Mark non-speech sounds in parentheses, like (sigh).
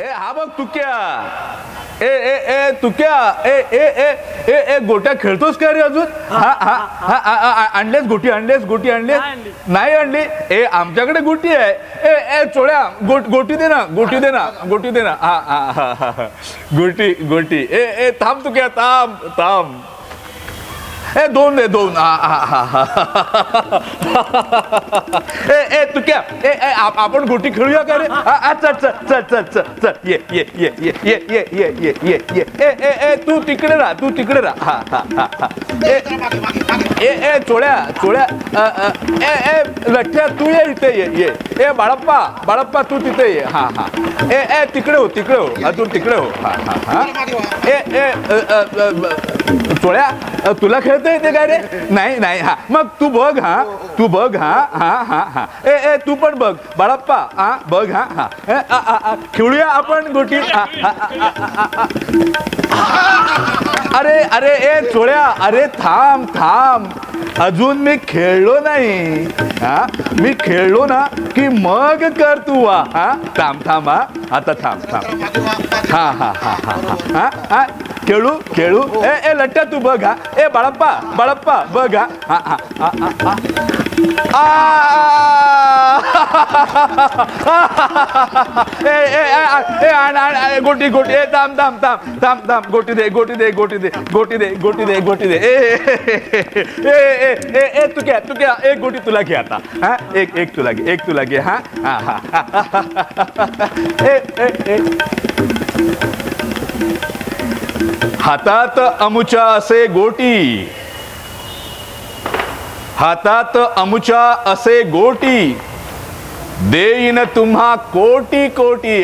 ए हा बघ तुक्या. ए ए ए तुक्या. ए ए ए ए ए गोट्या खेळतोस का रे अजून? हा हा हा आ- आ- आ- आणलेस गोटी आणलेस गोटी आणलीस. नाही आणली. नाही आणली? ए आमच्याकडे गोटी आहे. ए ए चोळ्या गोट गोटी दे ना गोटी दे ना गोटी दे ना. हा हा हा हा हा. गोटी गोटी. ए ए थांब तुक्या थांब थांब. ए दोन दे दोन हा हा हा ए ए तू क्या ए आपण गोटी खेळूया का रे चल चल चल चल चल चल ये ये ये ये ये ये ये ये ये ये ए ए ए तू तिकडे राहा तू तिकडे राहा हा हा हा ए ए चोळ्या चोळ्या ए ए लठ्ठ्या तू ये इथे ये ये ए बाळप्पा बाळप्पा तू तिथे ये हा हा ए ए तिकडे हो तिकडे हो हा, तू तिकडे हो हा हा हा ए ए चोळ्या तुला खेळ येते काय रे? नाही नाही हा. मग तू बघ हा. तू बघ हा हा हा हा. ए ए तू पण बघ. बाळप्पा हा बघ हा हा. खेळूया आपण गोटी. अरे अरे ए थोड्या अरे थांब थांब. अजून मी खेळलो नाही. हा? मी खेळलो ना की मग कर तू वा हा? थांब थांब हा? आता थांब थांब. हा हा हा हा हा. हा? खेळू खेळू. ए ए लट्ट्या तू बघ हा. ए बाळप्पा बाळप्पा बघ हा. हा हा हा हा. आ! (laughs) ए गोटी गोटी ए थांब थांब थांब थांब थांब गोटी दे गोटी दे गोटी दे गोटी दे गोटी दे गोटी दे. ए ए ए तू घ्या तू घ्या एक गोटी तुला घे आता. हा एक एक तुला घे एक तुला घे हा हा हा हातात अमुच्या असे गोटी. हातात अमुच्या असे गोटी. देईन तुम्हा कोटी कोटी